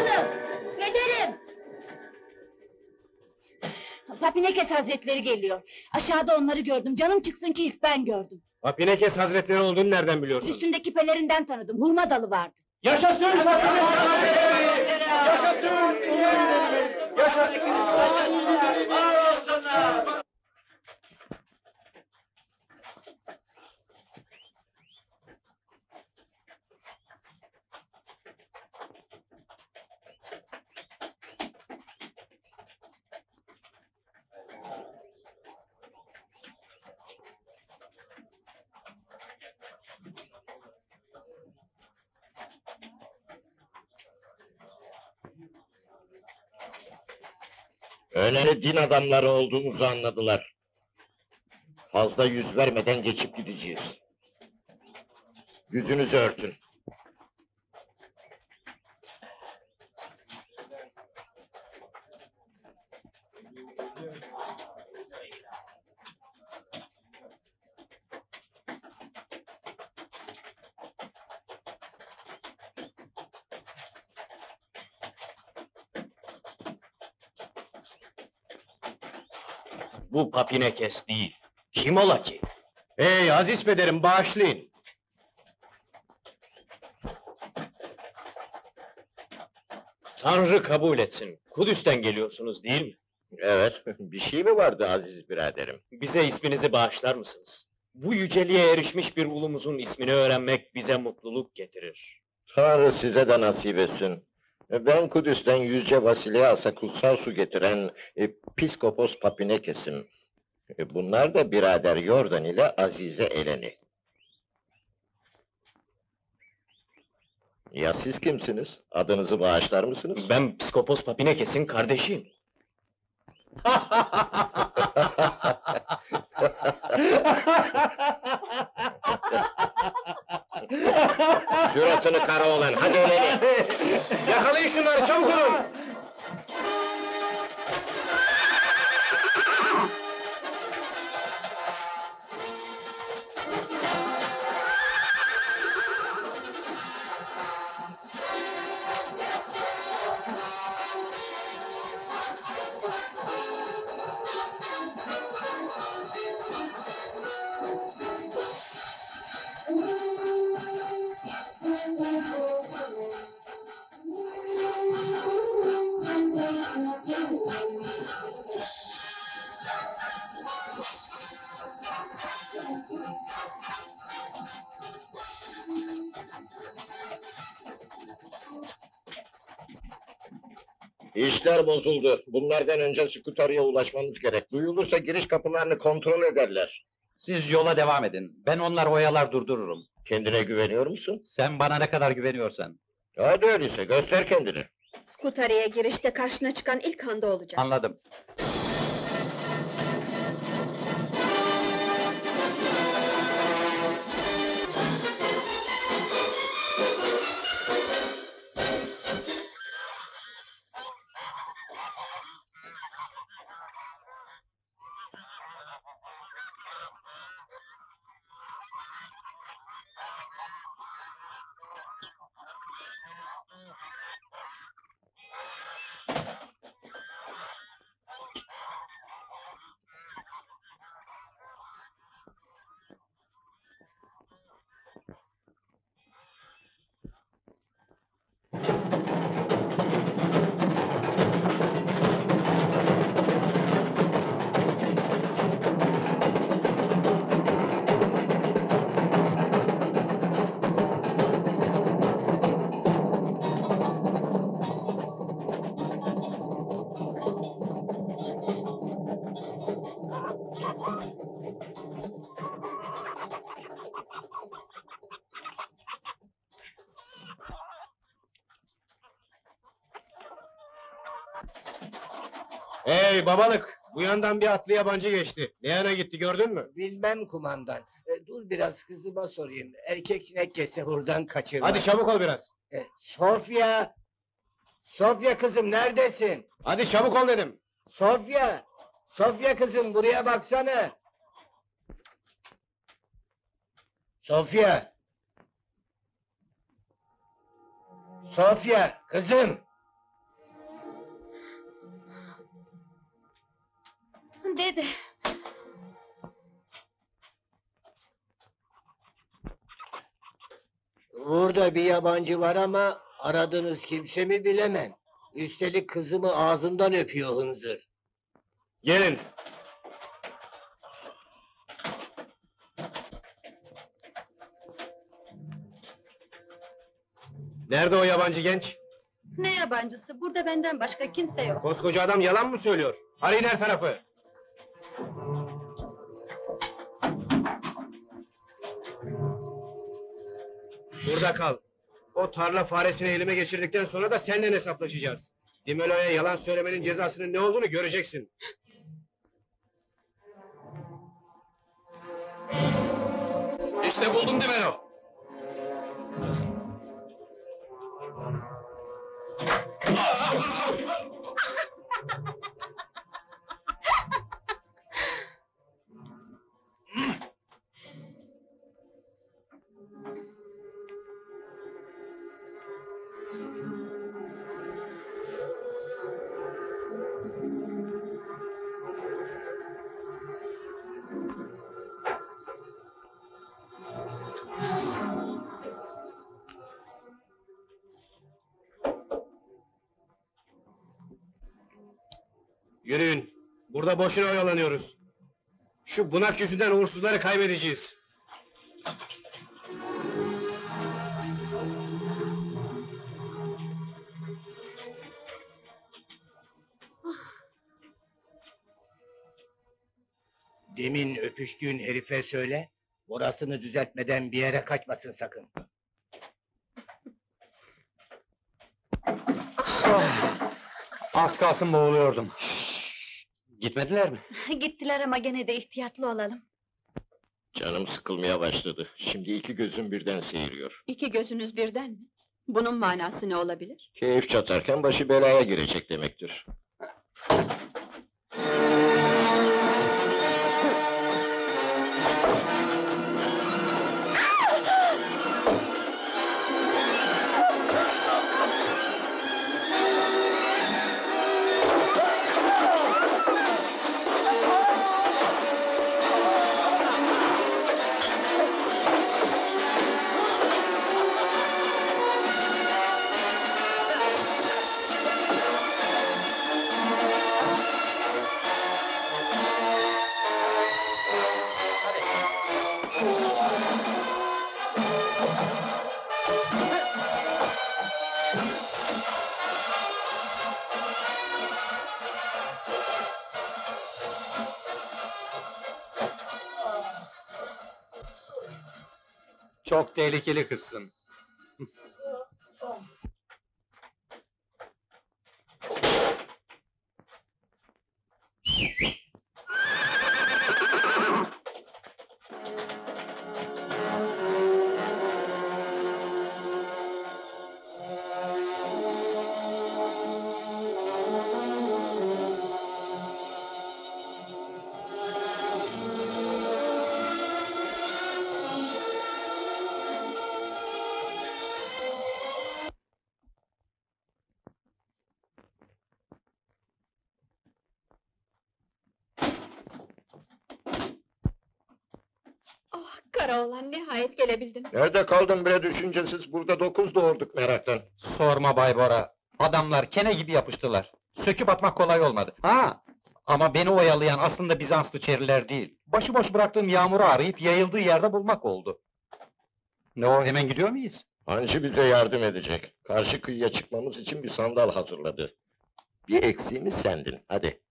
Hanım! Pederim! Papinekes Hazretleri geliyor. Aşağıda onları gördüm. Canım çıksın ki ilk ben gördüm. Papinekes hazretleri olduğunu nereden biliyorsun? Üstündeki pelerinden tanıdım. Hurma dalı vardı. Yaşasın Papinekes hazretleri! Yaşasın önderimiz! Yaşasın! Önemli din adamları olduğumuzu anladılar. Fazla yüz vermeden geçip gideceğiz. Yüzünüzü örtün. Bu Papinekes değil. Kim ola ki? Ey aziz pederim bağışlayın. Tanrı kabul etsin. Kudüs'ten geliyorsunuz değil mi? Evet, bir şey mi vardı aziz biraderim? Bize isminizi bağışlar mısınız? Bu yüceliğe erişmiş bir ulumuzun ismini öğrenmek bize mutluluk getirir. Tanrı size de nasip etsin. Ben Kudüs'ten Yüzce Vasilyas'a kutsal su getiren e, Piskopos Papinekes'im. E, Bunlar da birader Yordan ile Azize Eleni. Ya siz kimsiniz? Adınızı bağışlar mısınız? Ben Psikopos Papinekes'in kardeşiyim. Suratını kara olan, hadi Eleni! Yakalayın şunları çabuk olun! İşler bozuldu. Bunlardan önce Skutarya ulaşmamız gerek. Duyulursa giriş kapılarını kontrol ederler. Siz yola devam edin. Ben onları oyalar durdururum. Kendine güveniyor musun? Sen bana ne kadar güveniyorsan. Hadi öyleyse göster kendini. Skutari'ye girişte karşına çıkan ilk anda olacağız. Anladım. Hey babalık! Bu yandan bir atlı yabancı geçti. Ne yana gitti gördün mü? Bilmem kumandan. E, dur biraz kızıma sorayım. Erkek sinek kesse hurdan kaçırma. Hadi çabuk ol biraz. E, Sofya! Sofya kızım neredesin? Hadi çabuk ol dedim. Sofya! Sofya kızım buraya baksana. Sofya! Sofya kızım! Nerede? Burada bir yabancı var ama aradığınız kimse mi bilemem. Üstelik kızımı ağzından öpüyor hınzır. Gelin. Nerede o yabancı genç? Ne yabancısı? Burada benden başka kimse yok. Koskoca adam yalan mı söylüyor? Arayın her tarafı. Burada kal. O tarla faresini elime geçirdikten sonra da seninle hesaplaşacağız. Dimelo'ya yalan söylemenin cezasının ne olduğunu göreceksin. İşte buldum Dimelo. Yürüyün. Burada boşuna oyalanıyoruz. Şu bunak yüzünden uğursuzları kaybedeceğiz. Demin öpüştüğün herife söyle. Burasını düzeltmeden bir yere kaçmasın sakın. Az kalsın boğuluyordum. Gitmediler mi? Gittiler ama gene de ihtiyatlı olalım. Canım sıkılmaya başladı. Şimdi iki gözüm birden seyiriyor. İki gözünüz birden mi? Bunun manası ne olabilir? Keyif çatarken başı belaya girecek demektir. Çok tehlikeli kızsın. Kara olan nihayet gelebildin. Nerede kaldın bre düşüncesiz? Burada dokuz doğurduk meraktan. Sorma Bay Bora. Adamlar kene gibi yapıştılar. Söküp atmak kolay olmadı. Ha! Ama beni oyalayan aslında Bizanslı çeriler değil. Başıboş bıraktığım yağmuru arayıp yayıldığı yerde bulmak oldu. Ne o hemen gidiyor muyuz? Hancı bize yardım edecek. Karşı kıyıya çıkmamız için bir sandal hazırladı. Bir eksiğimiz sendin. Hadi.